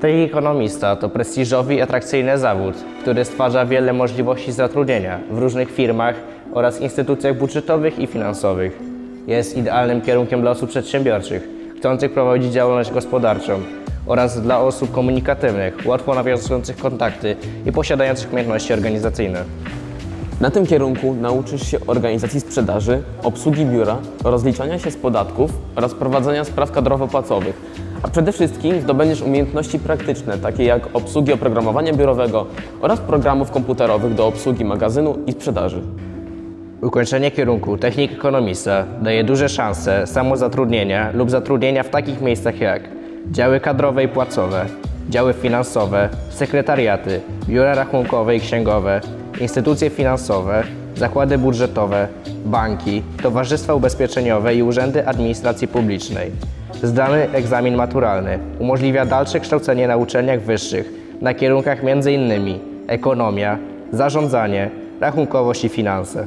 Technik ekonomista to prestiżowy i atrakcyjny zawód, który stwarza wiele możliwości zatrudnienia w różnych firmach oraz instytucjach budżetowych i finansowych. Jest idealnym kierunkiem dla osób przedsiębiorczych, chcących prowadzić działalność gospodarczą oraz dla osób komunikatywnych, łatwo nawiązujących kontakty i posiadających umiejętności organizacyjne. Na tym kierunku nauczysz się organizacji sprzedaży, obsługi biura, rozliczania się z podatków oraz prowadzenia spraw kadrowo-płacowych. A przede wszystkim zdobędziesz umiejętności praktyczne, takie jak obsługi oprogramowania biurowego oraz programów komputerowych do obsługi magazynu i sprzedaży. Ukończenie kierunku technik ekonomista daje duże szanse samozatrudnienia lub zatrudnienia w takich miejscach jak działy kadrowe i płacowe, działy finansowe, sekretariaty, biura rachunkowe i księgowe, instytucje finansowe, zakłady budżetowe, banki, towarzystwa ubezpieczeniowe i urzędy administracji publicznej. Zdany egzamin maturalny umożliwia dalsze kształcenie na uczelniach wyższych na kierunkach m.in. ekonomia, zarządzanie, rachunkowość i finanse.